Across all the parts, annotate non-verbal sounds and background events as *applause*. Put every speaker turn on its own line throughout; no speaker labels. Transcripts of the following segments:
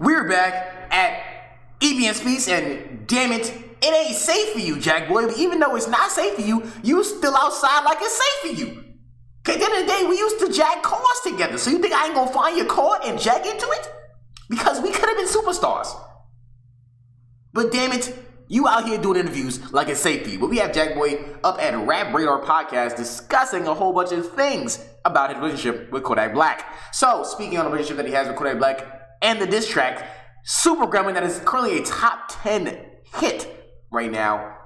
We're back at EBN Speaks, and damn it, it ain't safe for you, Jackboy. Even though it's not safe for you, you still outside like it's safe for you. Cause at the end of the day, we used to jack cars together. So you think I ain't gonna find your car and jack into it? Because we could have been superstars. But damn it, you out here doing interviews like it's safe for you. But we have Jackboy up at Rap Radar Podcast discussing a whole bunch of things about his relationship with Kodak Black. So, speaking on the relationship that he has with Kodak Black, and the diss track Super Gremlin that is currently a top 10 hit right now.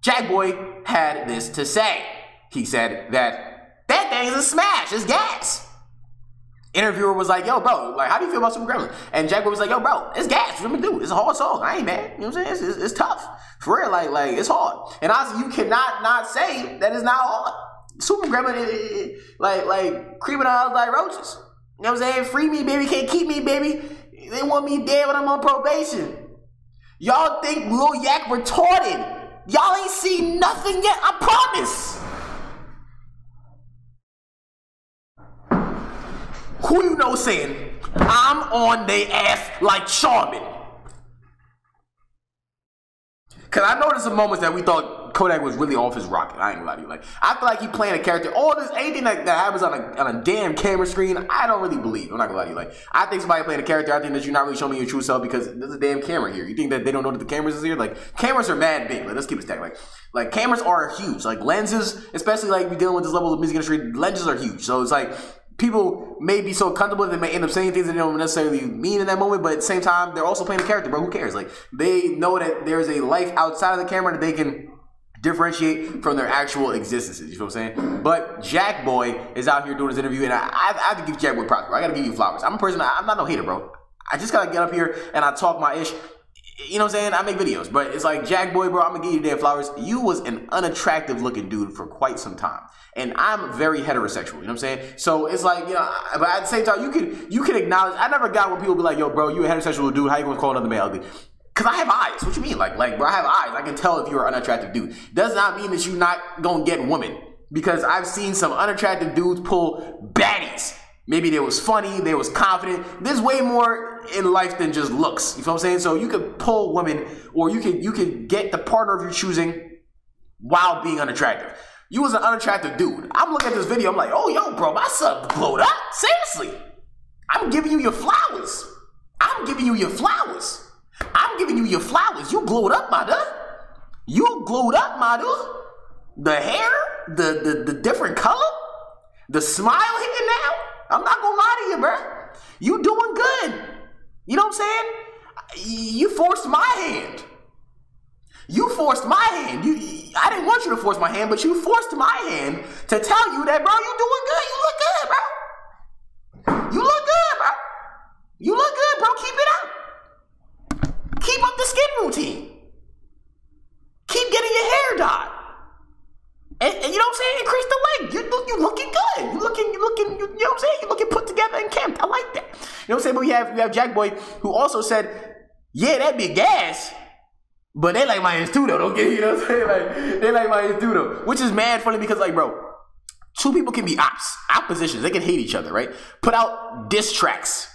Jackboy had this to say. He said that that thing is a smash, it's gas. Interviewer was like, yo, bro, like, how do you feel about Super Gremlin? And Jackboy was like, yo, bro, it's gas. What am do? It's a hard song. I ain't mad. You know what I'm saying? It's, it's, it's, tough. For real, like, like, it's hard. And honestly, you cannot not say that it's not hard. Super Gremlin, it, it, it, like, like, creeping out like roaches. You know what I'm saying? Free me, baby. Can't keep me, baby. They want me dead when I'm on probation. Y'all think Lil Yak retarded. Y'all ain't seen nothing yet, I promise. Who you know saying, I'm on they ass like Charmin? Cause I noticed some moments that we thought Kodak was really off his rocket. I ain't gonna lie to you. Like, I feel like he playing a character. All this, anything that, that happens on a, on a damn camera screen, I don't really believe. I'm not gonna lie to you. Like, I think somebody playing a character. I think that you're not really showing me your true self because there's a damn camera here. You think that they don't know that the cameras is here? Like, cameras are mad big. Like, let's keep it stacked. Like, like cameras are huge. Like lenses, especially like we dealing with this level of music industry, lenses are huge. So it's like people may be so comfortable they may end up saying things that they don't necessarily mean in that moment, but at the same time, they're also playing a character, bro. Who cares? Like they know that there's a life outside of the camera that they can differentiate from their actual existences. You know what I'm saying? But Jackboy is out here doing his interview, and I, I, have to give Jackboy props, bro. I gotta give you flowers. I'm a person, I'm not no hater, bro. I just gotta get up here and I talk my ish. You know what I'm saying? I make videos, but it's like Jackboy, bro. I'm gonna give you damn flowers. You was an unattractive looking dude for quite some time, and I'm very heterosexual. You know what I'm saying? So it's like, you know, but at the same time, you can you can acknowledge. I never got when people be like, "Yo, bro, you a heterosexual dude. How you gonna call another man ugly?" Cause I have eyes. What you mean? Like, like, bro, I have eyes. I can tell if you're an unattractive dude. Does not mean that you're not gonna get women. Because I've seen some unattractive dudes pull baddies. Maybe they was funny, they was confident. There's way more in life than just looks. You feel what I'm saying? So you could pull women, or you could you could get the partner of your choosing while being unattractive. You was an unattractive dude. I'm looking at this video. I'm like, oh, yo, bro, my son glowed up. Seriously, I'm giving you your flowers. I'm giving you your flowers. Giving you your flowers. You glowed up, dude. You glowed up, dude. The hair, the, the, the different color, the smile hitting now. I'm not gonna lie to you, bro. You doing good. You know what I'm saying? You forced my hand. You forced my hand. You, I didn't want you to force my hand, but you forced my hand to tell you that, bro, you doing. Good, bro. You look good, bro. You look good, bro. Keep it up. Keep up the skin routine. Keep getting your hair dyed. And, and, you know what I'm saying? Increase the length. You look, you looking good. You looking, you looking, you, you know what I'm saying? You looking put together and camped. I like that. You know what I'm saying? But we have we have Jackboy who also said, "Yeah, that'd be gas." But they like my though. Don't get *laughs* you know what I'm saying? Like they like my though. Which is mad funny because like, bro, two people can be ops, oppositions. They can hate each other, right? Put out diss tracks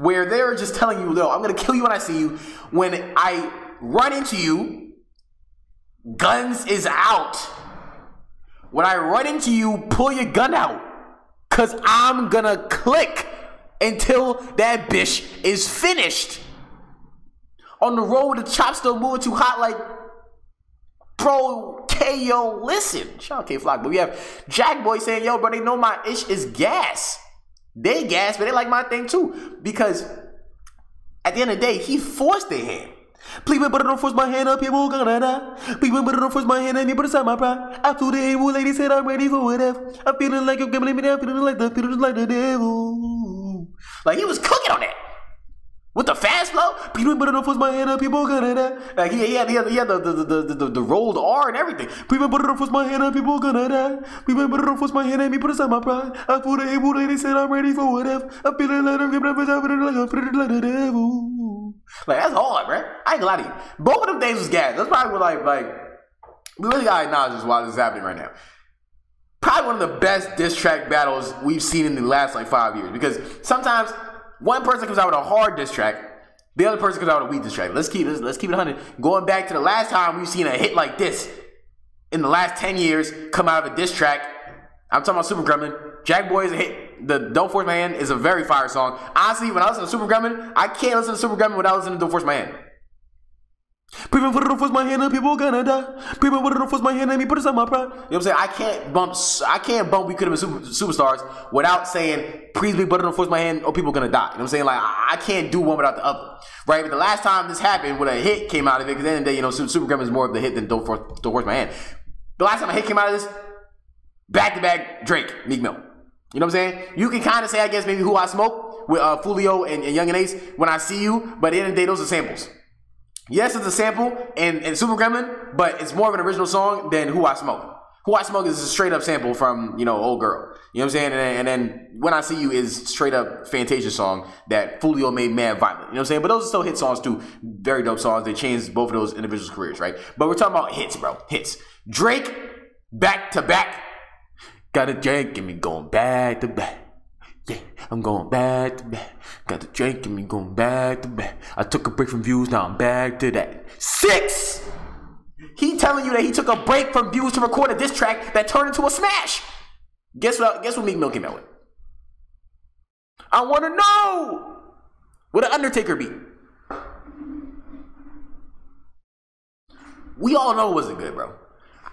where they're just telling you, no, I'm gonna kill you when I see you. When I run into you, guns is out. When I run into you, pull your gun out. Cause I'm gonna click until that bitch is finished. On the road, the chop still moving too hot, like Pro KO, listen. Shout out K Flock. But we have Jackboy saying, yo, bro, they know my ish is gas. They gas, but they like my thing too. Because at the end of the day, he forced their hand. Please, but don't force my hand up here, we're gonna die. Please, but don't force my hand and you put aside my pride. After the evil lady said I'm ready for whatever. I'm feeling like you're giving me down, feeling like the feeling like the devil. Like he was cooking on that. With the fast flow, people put it up, my hand up, people gonna die. Like he, had, he had, he had the, the, the, the, the, the rolled R and everything. People put it up, my hand up, people gonna die. People put it up, my hand up, me put aside my pride. I put the able lady said I'm ready for whatever. I'm feeling like I'm giving up, I'm like I'm feeling like the devil. Like that's hard, bro. I ain't gonna lie to you. Both of them days was gas. That's probably what like like we really gotta acknowledge this while this is happening right now. Probably one of the best diss track battles we've seen in the last like five years because sometimes one person comes out with a hard diss track, The other person comes out with a weed diss track. Let's keep let's, let's keep it 100. Going back to the last time we've seen a hit like this in the last 10 years come out of a diss track. I'm talking about Super Gremlin. Jackboy is a hit. The Don't Force My Hand is a very fire song. Honestly, when I listen to Super Gremlin, I can't listen to Super Gremlin without listening to Don't Force My Hand. People put it force my hand and people gonna die. People put it force my hand and me put it on my pride. You know what I'm saying? I can't bump. I can't bump. We could have been super, superstars without saying, "Please be put it force my hand or people gonna die." You know what I'm saying? Like I, can't do one without the other, right? But the last time this happened, when a hit came out of it, because then the day, you know, Super Gremlin is more of the hit than Don't Force, Don't Force My Hand. The last time a hit came out of this, back to back Drake, Meek Mill. You know what I'm saying? You can kind of say, I guess, maybe who I smoke with uh, Foolio and, and Yungeen Ace when I see you, but at the end of the day, those are samples. Yes, it's a sample in, in Super Gremlin, but it's more of an original song than Who I Smoke. Who I Smoke is a straight up sample from, you know, Old Girl. You know what I'm saying? And then, and then When I See You is straight up Fantasia song that Foolio made mad violent. You know what I'm saying? But those are still hit songs too. Very dope songs. They changed both of those individuals' careers, right? But we're talking about hits, bro. Hits. Drake, back to back. Got a drink and me going back to back. Yeah, I'm going back to back. Got the drink and me going back to back. I took a break from views, now I'm back to that. Six! He telling you that he took a break from views to record a diss track that turned into a smash. Guess what? Guess what Meek Mill came out with? I want to know. What an Undertaker beat. We all know it wasn't good, bro.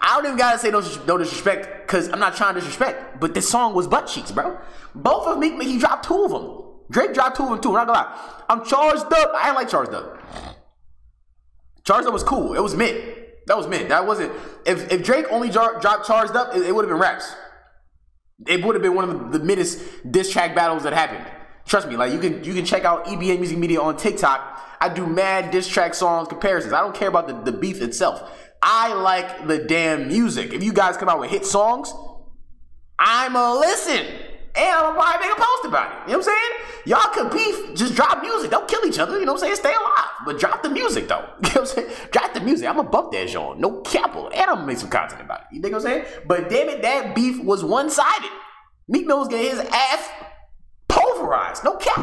I don't even gotta say no, no disrespect because I'm not trying to disrespect, but this song was butt cheeks, bro. Both of Meek, he dropped two of them. Drake dropped two of them too. I'm not gonna lie. I'm charged up. I ain't like charged up. Charged up was cool. It was mid. That was mid. That wasn't. If, if Drake only jar, dropped charged up, it, it would have been raps. It would have been one of the, the middest diss track battles that happened. Trust me. Like you can you can check out EBN Music Media on TikTok. I do mad diss track songs comparisons. I don't care about the, the beef itself. I like the damn music. If you guys come out with hit songs, I'ma listen. And I'm gonna probably make a post about it. You know what I'm saying? Y'all can beef, just drop music. Don't kill each other. You know what I'm saying? Stay alive. But drop the music though. *laughs* You know what I'm saying? Drop the music. I'm gonna bump that joint. No capital. And I'm gonna make some content about it. You think what I'm saying? But damn it, that beef was one-sided. Meek Mill getting his ass pulverized. No cap.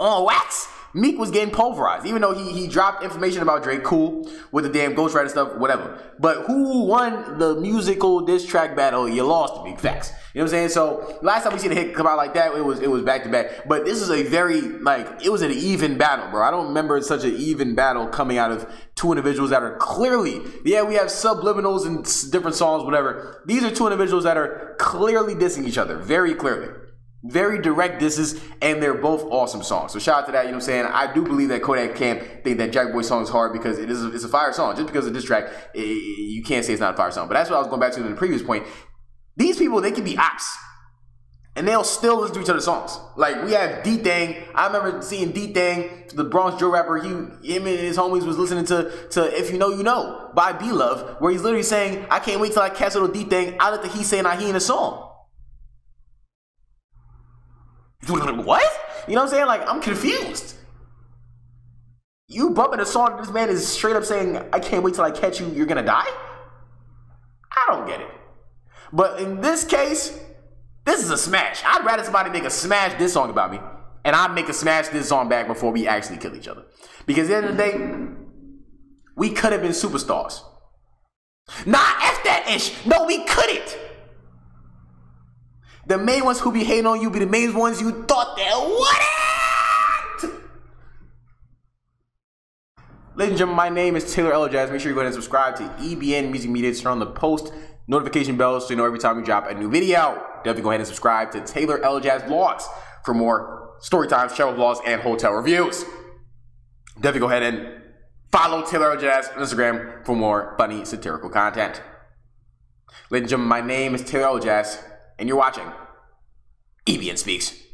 On wax. Meek was getting pulverized, even though he, he dropped information about Drake, cool, with the damn Ghostwriter stuff, whatever. But who won the musical diss track battle? You lost, big facts. You know what I'm saying? So last time we seen a hit come out like that, it was it was back to back. But this is a very like it was an even battle, bro. I don't remember such an even battle coming out of two individuals that are clearly, yeah, we have subliminals and different songs, whatever. These are two individuals that are clearly dissing each other, very clearly. Very direct disses, and they're both awesome songs. So shout out to that. You know what I'm saying? I do believe that Kodak can't think that Jackboy song is hard because it is a, it's a fire song. Just because of this track, it, you can't say it's not a fire song. But that's what I was going back to in the previous point. These people, they can be ops. And they'll still listen to each other's songs. Like we have D Thang. I remember seeing D Thang, the Bronx Joe rapper. He, him and his homies was listening to to If You Know You Know by B Love, where he's literally saying, "I can't wait till I catch a little D Thang out of the he saying I he in a song." What? You know what I'm saying? Like, I'm confused. You bumping a song, this man is straight up saying, I can't wait till I catch you, you're gonna die? I don't get it. But in this case, this is a smash. I'd rather somebody make a smash this song about me, and I'd make a smash this song back before we actually kill each other. Because at the end of the day, we could have been superstars. Nah, F that ish. No, we couldn't. The main ones who be hating on you be the main ones you thought that what Ladies and gentlemen, my name is Taylor Elajas. Make sure you go ahead and subscribe to EBN Music Media. Turn on the post notification bell so you know every time we drop a new video. Definitely go ahead and subscribe to Taylor Elajas Vlogs for more story times, travel vlogs, and hotel reviews. Definitely go ahead and follow Taylor Elajas on Instagram for more funny satirical content. Ladies and gentlemen, my name is Taylor Elajas and you're watching EBN Speaks.